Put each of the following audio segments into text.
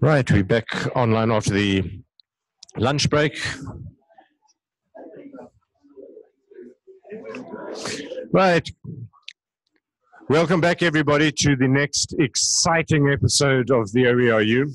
Right, we're back online after the lunch break. Right. Welcome back, everybody, to the next exciting episode of the OERU.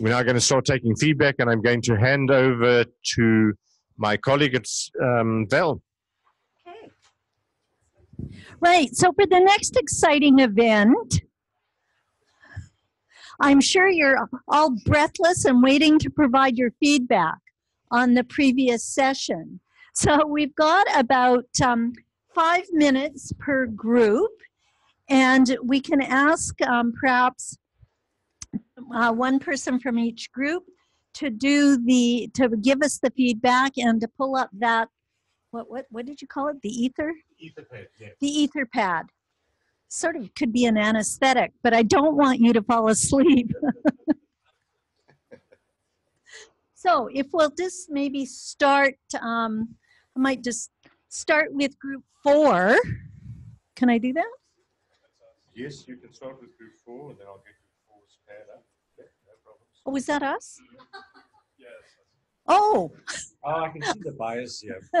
We're now going to start taking feedback, and I'm going to hand over to my colleague, it's um, Val. Right. So for the next exciting event, I'm sure you're all breathless and waiting to provide your feedback on the previous session. So we've got about um, five minutes per group, and we can ask um, perhaps uh, one person from each group to do the to give us the feedback and to pull up that what what what did you call it the ether Etherpad, yeah. the ether pad sort of could be an anesthetic but i don't want you to fall asleep so if we'll just maybe start um, i might just start with group four can i do that Yes, you can start with group four, and then I'll get group four's pad up. Yeah, no oh is that us. Oh Oh, I can see the bias here.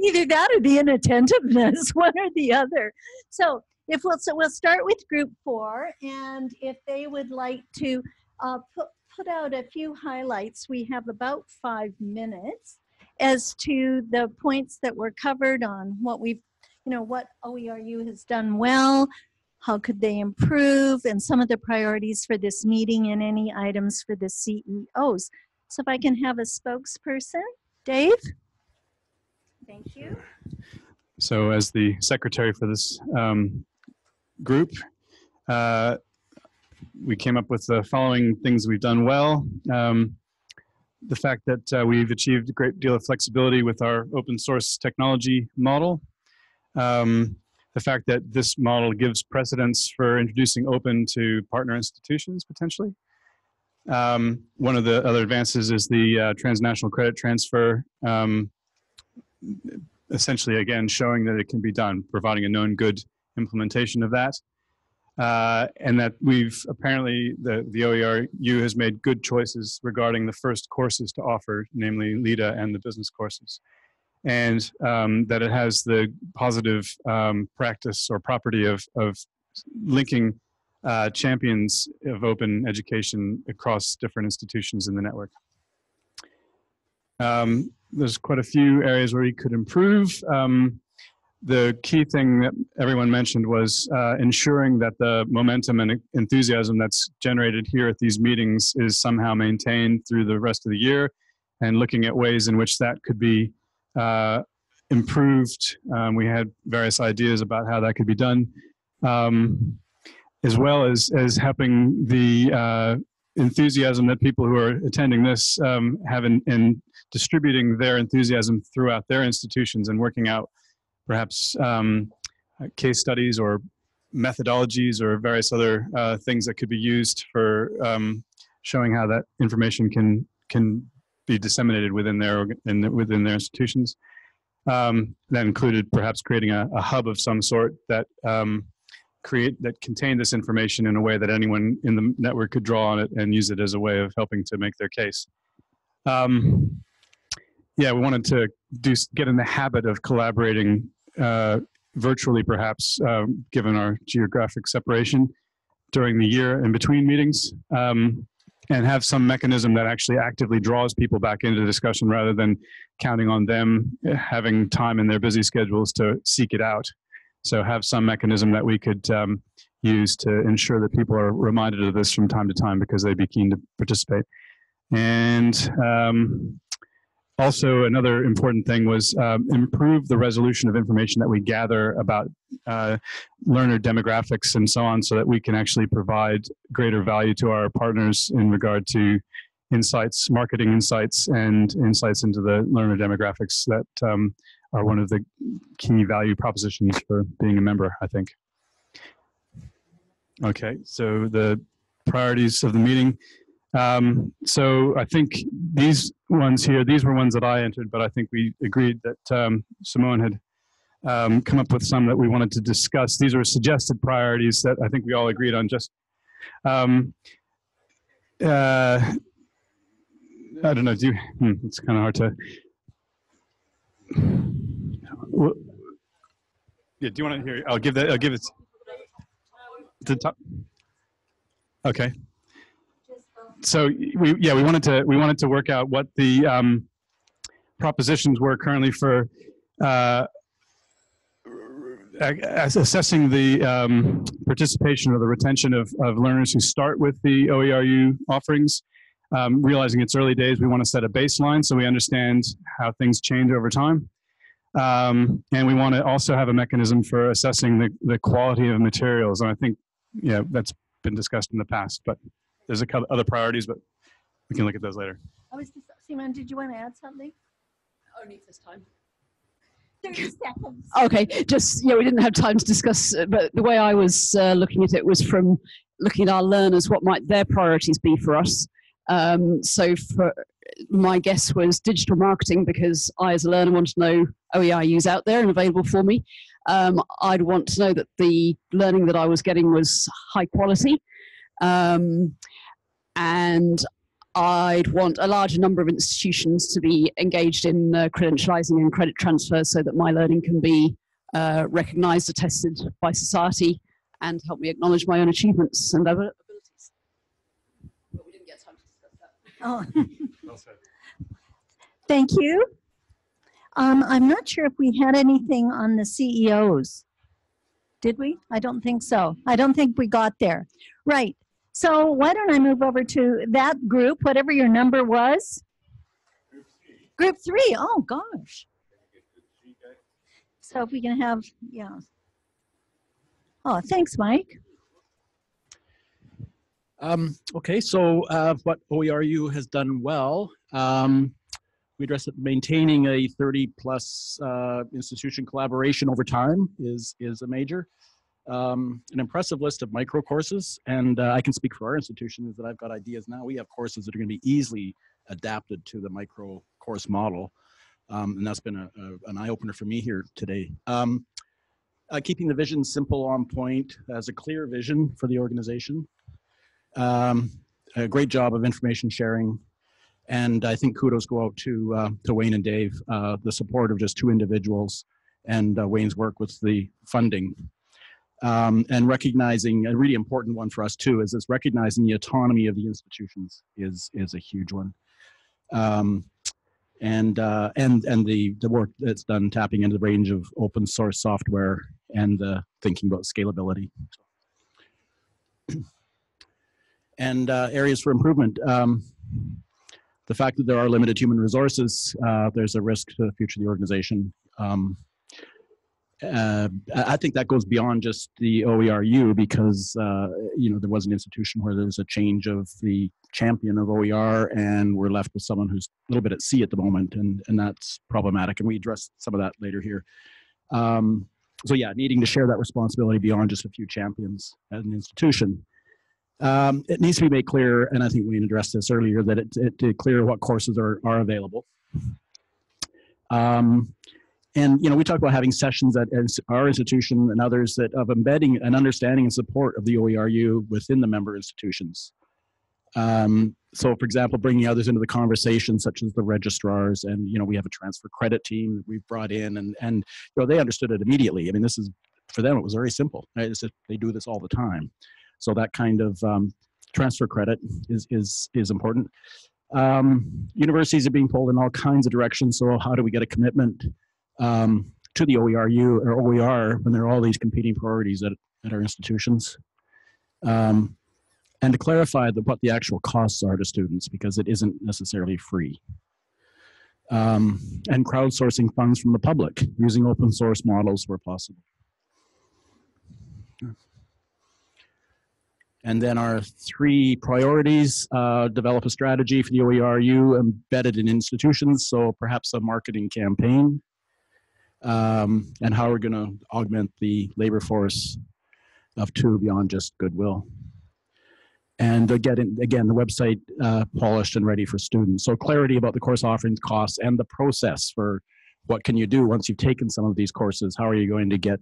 Either that or the inattentiveness, one or the other. So if we'll so we'll start with group four, and if they would like to uh, put put out a few highlights, we have about five minutes as to the points that were covered on what we've, you know, what OERU has done well, how could they improve, and some of the priorities for this meeting and any items for the CEOs. So if I can have a spokesperson, Dave. Thank you. So, as the secretary for this um, group, uh, we came up with the following things we've done well. Um, the fact that uh, we've achieved a great deal of flexibility with our open source technology model. Um, the fact that this model gives precedence for introducing open to partner institutions potentially. Um, one of the other advances is the uh, transnational credit transfer um, essentially again showing that it can be done, providing a known good implementation of that. Uh, and that we've apparently the, the OERU has made good choices regarding the first courses to offer, namely LIDA and the business courses. And um, that it has the positive um, practice or property of, of linking uh, champions of open education across different institutions in the network. Um, there's quite a few areas where we could improve. Um, the key thing that everyone mentioned was uh, ensuring that the momentum and enthusiasm that's generated here at these meetings is somehow maintained through the rest of the year and looking at ways in which that could be uh, improved. Um, we had various ideas about how that could be done, um, as well as, as helping the uh, enthusiasm that people who are attending this um, have in, in distributing their enthusiasm throughout their institutions and working out perhaps um, case studies or methodologies or various other uh, things that could be used for um, showing how that information can can be disseminated within their in, within their institutions. Um, that included perhaps creating a, a, hub of some sort that um, create that contained this information in a way that anyone in the network could draw on it and use it as a way of helping to make their case. Um, yeah, we wanted to do get in the habit of collaborating uh, virtually, perhaps, um, given our geographic separation during the year in between meetings, um, and have some mechanism that actually actively draws people back into the discussion rather than counting on them having time in their busy schedules to seek it out. So, have some mechanism that we could um, use to ensure that people are reminded of this from time to time because they'd be keen to participate. And um, also, another important thing was um, improve the resolution of information that we gather about uh, learner demographics and so on so that we can actually provide greater value to our partners in regard to insights, marketing insights, and insights into the learner demographics that um, are one of the key value propositions for being a member, I think. Okay, so the priorities of the meeting. Um, so I think these ones here, these were ones that I entered, but I think we agreed that um, Simone had um, come up with some that we wanted to discuss. These are suggested priorities that I think we all agreed on. Just um, uh, I don't know. Do you, hmm, it's kind of hard to. Well, Yeah, do you want to hear? I'll give that. I'll give it to top. Okay. So we yeah we wanted to we wanted to work out what the um, propositions were currently for uh, assessing the um, participation or the retention of, of learners who start with the OERU offerings. Um, realizing it's early days, we want to set a baseline so we understand how things change over time. Um, and we want to also have a mechanism for assessing the, the quality of materials. And I think, yeah, that's been discussed in the past, but there's a couple other priorities, but we can look at those later. I was just, Simon, did you want to add something? Only this time. 30 seconds. Okay, just yeah, we didn't have time to discuss, uh, but the way I was uh, looking at it was from looking at our learners, what might their priorities be for us. Um, so, for my guess was digital marketing because I, as a learner, want to know OERUs out there and available for me. Um, I'd want to know that the learning that I was getting was high quality. Um, and I'd want a larger number of institutions to be engaged in uh, credentializing and credit transfer so that my learning can be uh, recognized, attested by society, and help me acknowledge my own achievements and other abilities. But we didn't get time to discuss that. Oh, thank you. Um, I'm not sure if we had anything on the CEOs. Did we? I don't think so. I don't think we got there. Right. So why don't I move over to that group, whatever your number was? Group three. Oh, gosh. So if we can have, yeah. Oh, thanks, Mike. Um, okay, so uh, what OERU has done well, um, we address it maintaining a 30 plus uh, institution collaboration over time is, is a major. Um, an impressive list of micro courses, and uh, I can speak for our institution is that I've got ideas now. We have courses that are going to be easily adapted to the micro course model, um, and that's been a, a, an eye opener for me here today. Um, uh, keeping the vision simple on point as a clear vision for the organization. Um, a great job of information sharing. And I think kudos go out to, uh, to Wayne and Dave, uh, the support of just two individuals and uh, Wayne's work with the funding. Um, and recognizing a really important one for us too is this recognizing the autonomy of the institutions is, is a huge one. Um, and uh, and and the the work that's done tapping into the range of open source software and uh, thinking about scalability and uh, areas for improvement. Um, the fact that there are limited human resources, uh, there's a risk to the future of the organization. Um, uh, I think that goes beyond just the OERU because uh, you know there was an institution where there's a change of the champion of OER and we're left with someone who's a little bit at sea at the moment and and that's problematic and we address some of that later here. Um, so yeah, needing to share that responsibility beyond just a few champions at an institution. Um, it needs to be made clear, and I think we addressed this earlier, that it, it, it clear what courses are, are available. Um, and you know, we talk about having sessions at our institution and others that of embedding an understanding and support of the OERU within the member institutions. Um, so, for example, bringing others into the conversation, such as the registrars, and you know, we have a transfer credit team that we've brought in, and and you know, they understood it immediately. I mean, this is for them; it was very simple. Right? Just, they do this all the time. So that kind of um, transfer credit is, is, is important. Um, universities are being pulled in all kinds of directions. So how do we get a commitment um, to the OERU or OER when there are all these competing priorities at, at our institutions? Um, and to clarify the, what the actual costs are to students because it isn't necessarily free. Um, and crowdsourcing funds from the public using open source models where possible. And then our three priorities, uh, develop a strategy for the OERU embedded in institutions, so perhaps a marketing campaign, um, and how we're going to augment the labor force of two beyond just goodwill. And again, again the website uh, polished and ready for students. So clarity about the course offerings, costs, and the process for what can you do once you've taken some of these courses? How are you going to get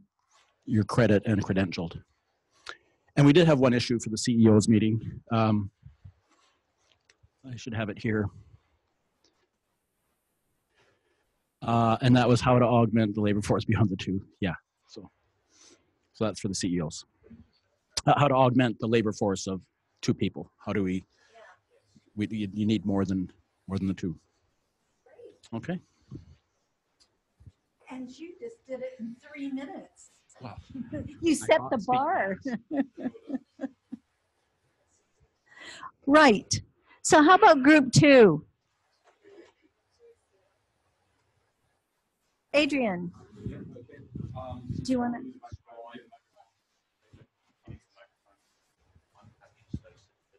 your credit and credentialed? And we did have one issue for the CEO's meeting. Um, I should have it here. Uh, and that was how to augment the labor force beyond the two. Yeah. So, so that's for the CEOs. Uh, how to augment the labor force of two people. How do we? We you, you need more than more than the two. Okay. And you just did it in three minutes. Wow. You set the bar. Right. So how about group two? Adrian, do you want to?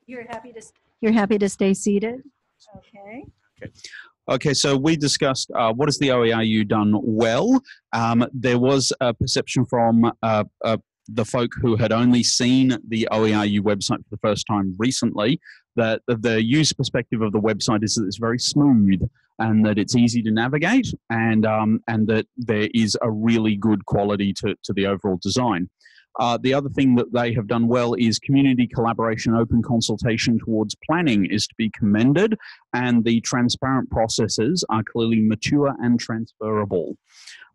You're happy to, you're happy to stay seated? Okay. Okay, Okay, so we discussed uh, what has the OERU done well. Um, there was a perception from uh, uh, the folk who had only seen the OERU website for the first time recently that the user perspective of the website is that it's very smooth and that it's easy to navigate and um, and that there is a really good quality to, to the overall design. Uh, the other thing that they have done well is community collaboration, open consultation towards planning is to be commended, and the transparent processes are clearly mature and transferable.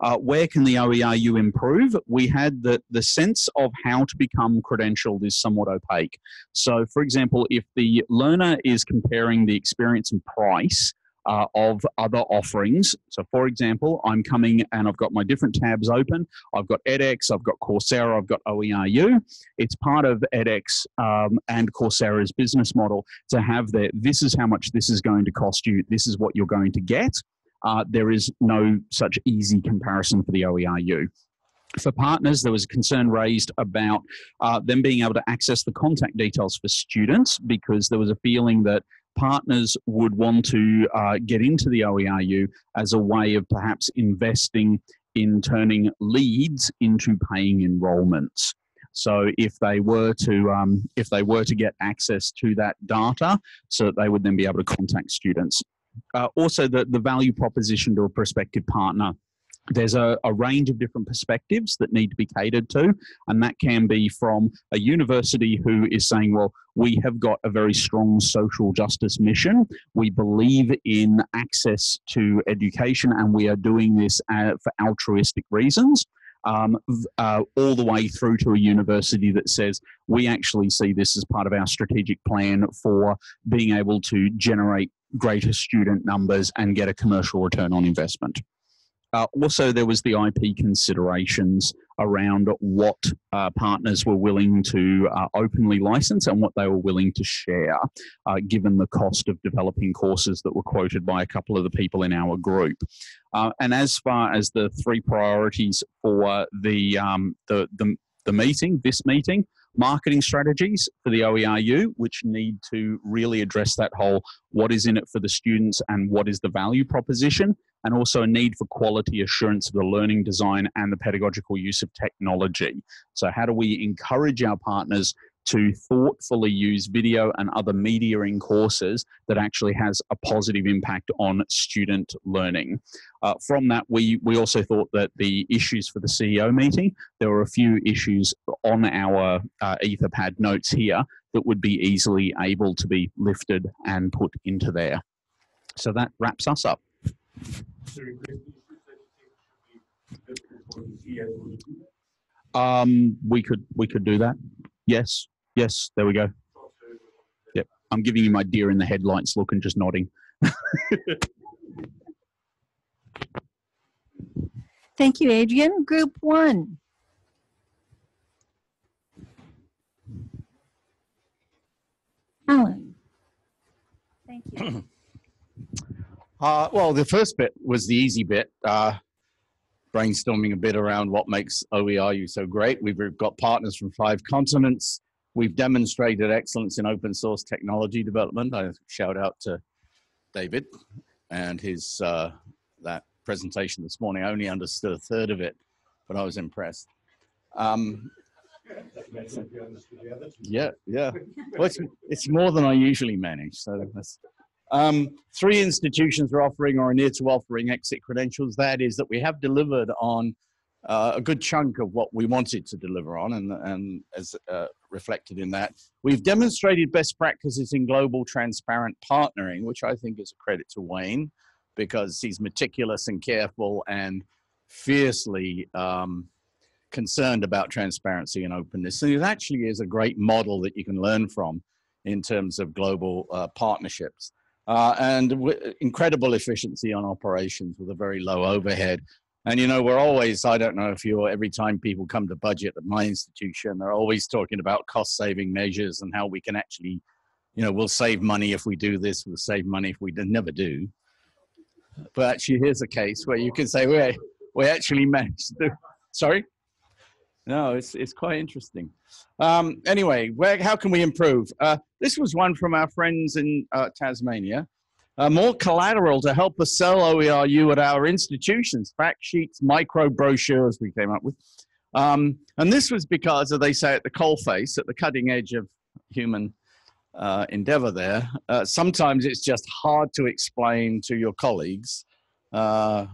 Uh, where can the OERU improve? We had that the sense of how to become credentialed is somewhat opaque. So, for example, if the learner is comparing the experience and price, uh, of other offerings. So, for example, I'm coming and I've got my different tabs open. I've got edX, I've got Coursera, I've got OERU. It's part of edX um, and Coursera's business model to have that this is how much this is going to cost you, this is what you're going to get. Uh, there is no such easy comparison for the OERU. For partners, there was a concern raised about uh, them being able to access the contact details for students because there was a feeling that partners would want to uh, get into the OERU as a way of perhaps investing in turning leads into paying enrollments. So if they were to um, if they were to get access to that data, so that they would then be able to contact students. Uh, also, the, the value proposition to a prospective partner there's a, a, range of different perspectives that need to be catered to, and that can be from a university who is saying, well, we have got a very strong social justice mission. We believe in access to education, and we are doing this uh, for altruistic reasons. Um, uh, all the way through to a university that says we actually see this as part of our strategic plan for being able to generate greater student numbers and get a commercial return on investment. Uh, also, there was the IP considerations around what uh, partners were willing to uh, openly license and what they were willing to share, uh, given the cost of developing courses that were quoted by a couple of the people in our group. Uh, and as far as the three priorities for the, um, the, the, the meeting, this meeting, marketing strategies for the OERU, which need to really address that whole what is in it for the students and what is the value proposition, and also a need for quality assurance of the learning design and the pedagogical use of technology. So, how do we encourage our partners to thoughtfully use video and other media in courses that actually has a positive impact on student learning. Uh, from that, we, we also thought that the issues for the CEO meeting, there were a few issues on our uh, Etherpad notes here that would be easily able to be lifted and put into there. So that wraps us up. Um, we could we could do that. Yes, yes. There we go. Yep. I'm giving you my deer in the headlights look and just nodding. Thank you, Adrian. Group one. Alan. Thank you. Uh, well, the first bit was the easy bit, uh, brainstorming a bit around what makes OERU so great. We've got partners from five continents. We've demonstrated excellence in open source technology development. I shout out to David and his uh, that presentation this morning. I only understood a third of it, but I was impressed. Um, yeah, yeah. Well, it's, it's more than I usually manage, so that's Um, three institutions are offering or are near to offering exit credentials. That is that we have delivered on uh, a good chunk of what we wanted to deliver on, and, and as uh, reflected in that, we've demonstrated best practices in global transparent partnering, which I think is a credit to Wayne because he's meticulous and careful and fiercely um, concerned about transparency and openness. And it actually is a great model that you can learn from in terms of global uh, partnerships. Uh, and w- incredible efficiency on operations with a very low overhead. And you know, we're always, I don't know if you're, every time people come to budget at my institution, they're always talking about cost saving measures and how we can actually, you know, we'll save money if we do this, we'll save money if we never do. But actually, here's a case where you can say, we, we actually managed to sorry? No, it's, it's quite interesting. Um, anyway, where, how can we improve? Uh, this was one from our friends in uh, Tasmania. Uh, more collateral to help us sell OERU at our institutions, fact sheets, micro brochures we came up with. Um, and this was because, as they say, at the coalface, at the cutting edge of human uh, endeavor there, uh, sometimes it's just hard to explain to your colleagues uh,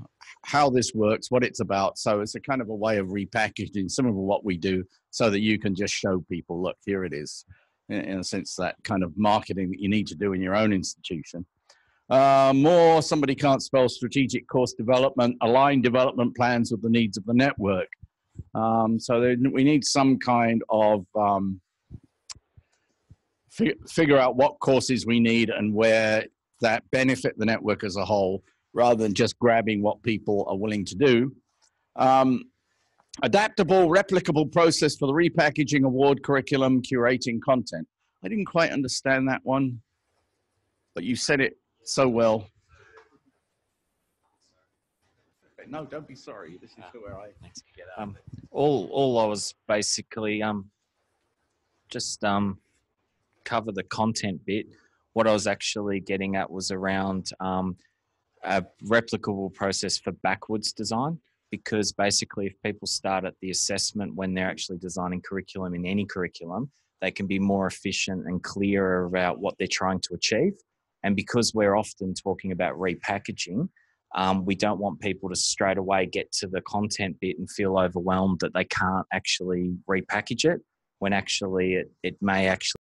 how this works, what it's about. So it's a kind of a way of repackaging some of what we do so that you can just show people, look, here it is. In, a sense, that kind of marketing that you need to do in your own institution. Uh, more, somebody can't spell strategic course development, align development plans with the needs of the network. Um, so there, we need some kind of um, fi- figure out what courses we need and where that benefit the network as a whole rather than just grabbing what people are willing to do. Um, adaptable, replicable process for the repackaging award curriculum, curating content. I didn't quite understand that one, but you said it so well. No, don't be sorry. This is where I get out. Um, all all I was basically um just um cover the content bit. What I was actually getting at was around um, a replicable process for backwards design because basically if people start at the assessment when they're actually designing curriculum in any curriculum they can be more efficient and clearer about what they're trying to achieve. And because we're often talking about repackaging um, we don't want people to straight away get to the content bit and feel overwhelmed that they can't actually repackage it when actually it, it may actually